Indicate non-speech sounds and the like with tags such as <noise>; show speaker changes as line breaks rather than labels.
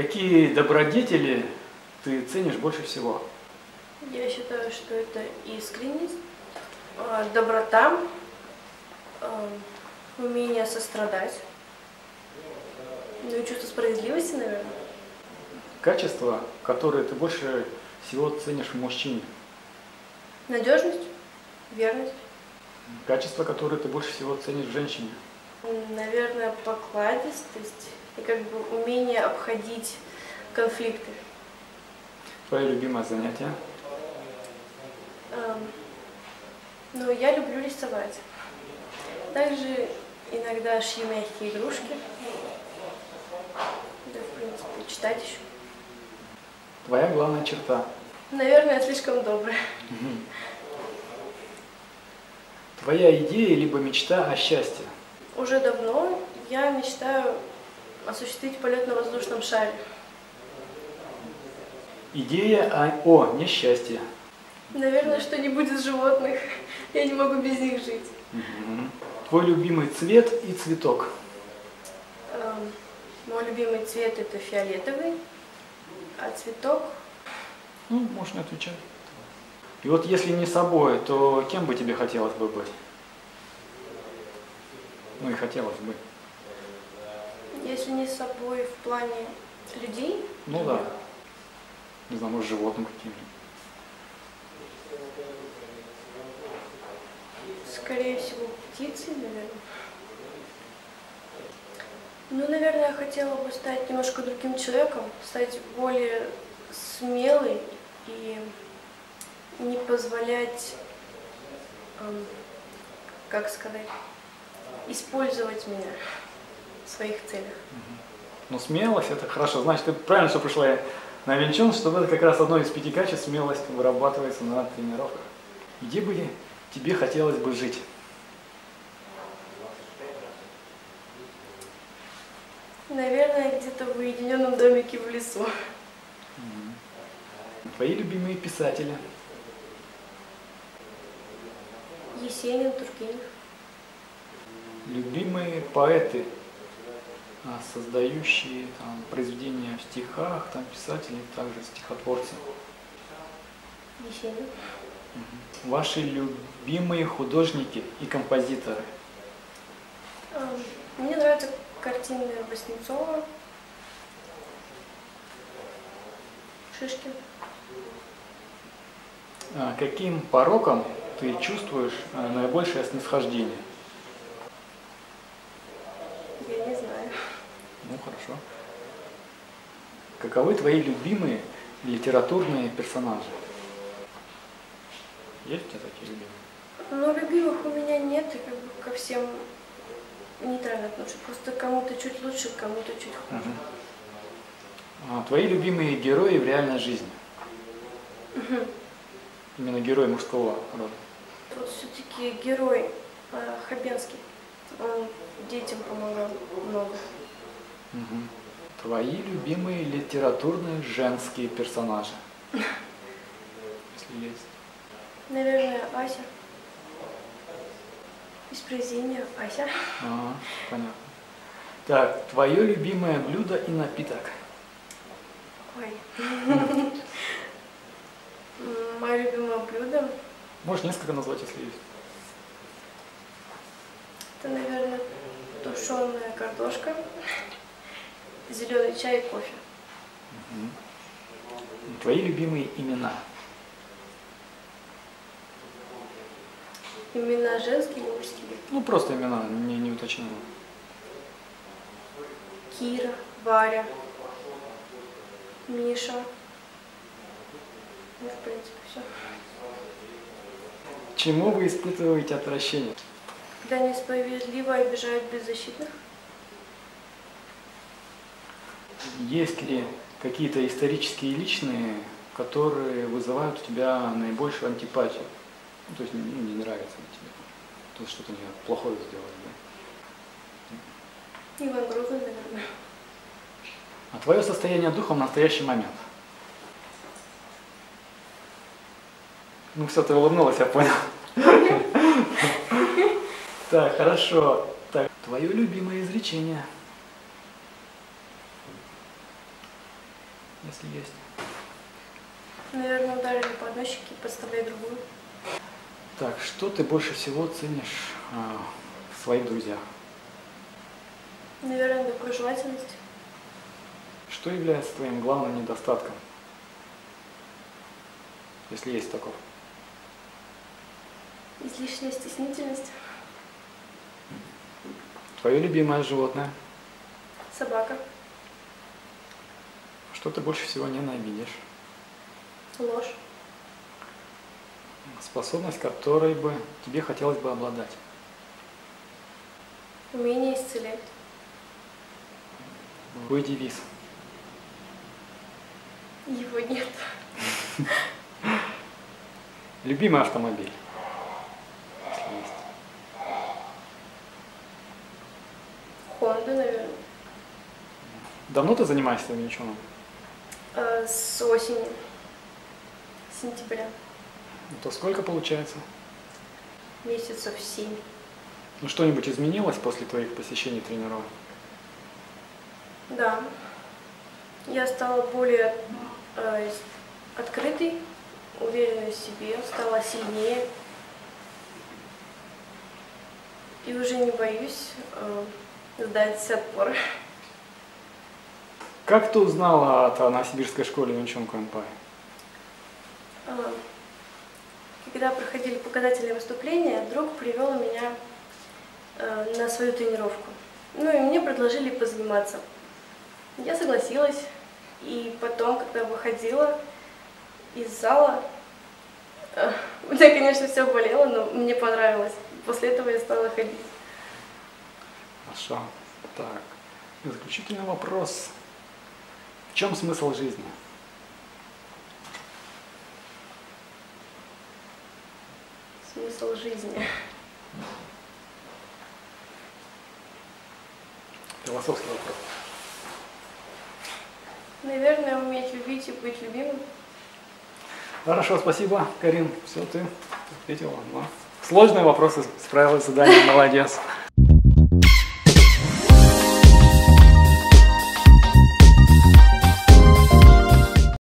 Какие добродетели ты ценишь больше всего?
Я считаю, что это искренность, а, доброта, а, умение сострадать, ну и чувство справедливости, наверное.
Качества, которые ты больше всего ценишь в мужчине?
Надежность, верность,
Качества, которые ты больше всего ценишь в женщине?
наверное, покладистость и как бы умение обходить конфликты.
Твое любимое занятие?
Ам, Ну, я люблю рисовать. Также иногда шью мягкие игрушки. Да, в принципе, читать еще.
Твоя главная черта?
Наверное, слишком добрая.
Твоя идея либо мечта о счастье?
Уже давно я мечтаю осуществить полет на воздушном шаре.
Идея о, о несчастье?
Наверное, что-нибудь из животных. <laughs> Я не могу без них жить.
Твой любимый цвет и цветок?
Ам, Мой любимый цвет это фиолетовый, а цветок
Ну, можешь не отвечать. И вот если не собой, то кем бы тебе хотелось бы быть? Ну и хотелось бы.
Если не с собой в плане людей,
Ну да. Не знаю, может животным каким-нибудь.
скорее всего, птицы, наверное. Ну, наверное, я хотела бы стать немножко другим человеком, стать более смелой и не позволять, эм, как сказать, использовать меня в своих целях.
Ну, смелость это хорошо. Значит, ты правильно, что пришла на Винчон, что это как раз одно из пяти качеств, смелость вырабатывается на тренировках. Где бы тебе хотелось бы жить?
Наверное, где-то в уединенном домике в лесу.
Твои любимые писатели?
Есенин, Тургенев.
Любимые поэты, создающие там, произведения в стихах, там, писатели, также стихотворцы.
Есенин.
Ваши любимые художники и композиторы?
Эм, Мне нравятся картины Васнецова, Шишкин.
А, Каким пороком ты чувствуешь а, наибольшее снисхождение?
Я не знаю.
Ну, хорошо. Каковы твои любимые литературные персонажи? Есть у тебя такие любимые?
Но любимых у меня нет, и как бы ко всем нейтрально отношусь. Просто кому-то чуть лучше, кому-то чуть хуже.
А, Твои любимые герои в реальной жизни? Именно герой мужского рода.
Вот все-таки герой э, Хабенский. Он детям помогал много.
Мгм. Твои любимые литературные женские персонажи? Если есть.
Наверное, Ася. Из произведения Ася.
Ага, понятно. Так, твое любимое блюдо и напиток?
Ой. <laughs> Мое любимое блюдо
Можешь несколько назвать, если есть.
это, наверное, тушеная картошка, зеленый чай и кофе.
Твои любимые имена?
Имена женские или мужские?
Ну, просто имена, не, не уточнено.
Кира, Варя, Миша. Ну, в принципе, все.
Чему вы испытываете отвращение?
Когда несправедливо обижают беззащитных,
Есть ли какие-то исторические личные, которые вызывают у тебя наибольшую антипатию? Ну, то есть ну, не нравится тебе. То есть что-то плохое сделали, да?
Иван Грозный, наверное.
А твое состояние духа в настоящий момент? Ну все, ты улыбнулась, я понял. <laughs> Так, хорошо. Так, твое любимое изречение. Если есть?
Наверное, ударили по одной щеке, подставляя другую.
Так, что ты больше всего ценишь а, в своих друзьях?
Наверное, доброжелательность.
Что является твоим главным недостатком? Если есть таков.
Излишняя стеснительность.
Твое любимое животное?
Собака.
Что ты больше всего ненавидишь?
Ложь.
Способность, которой бы тебе хотелось бы обладать.
Умение исцелять.
Твой девиз.
Его нет. <laughs>
Любимый автомобиль. Если есть.
Хонда, наверное.
Давно ты занимаешься винчуном?
Э, с осени. Сентября.
Ну, То сколько получается?
Месяцев семь.
Ну что-нибудь изменилось после твоих посещений тренировок?
Да. Я стала более э, открытой, уверенной в себе, стала сильнее. И уже не боюсь э, сдать отпор.
Как ты узнала о Новосибирской школе Винчун Куэнпай?
Э, Когда проходили показательные выступления, друг привел меня э, на свою тренировку. Ну и мне предложили позаниматься. Я согласилась. И потом, когда выходила из зала, э, <laughs> у меня, конечно, все болело, но мне понравилось. После этого я стала ходить.
Хорошо. Так. Заключительный вопрос. В чем смысл жизни?
Смысл жизни.
Философский вопрос.
Наверное, уметь любить и быть любимым.
Хорошо, спасибо, Карин. Все, ты ответила. на Сложные вопросы, справилась с заданием, молодец.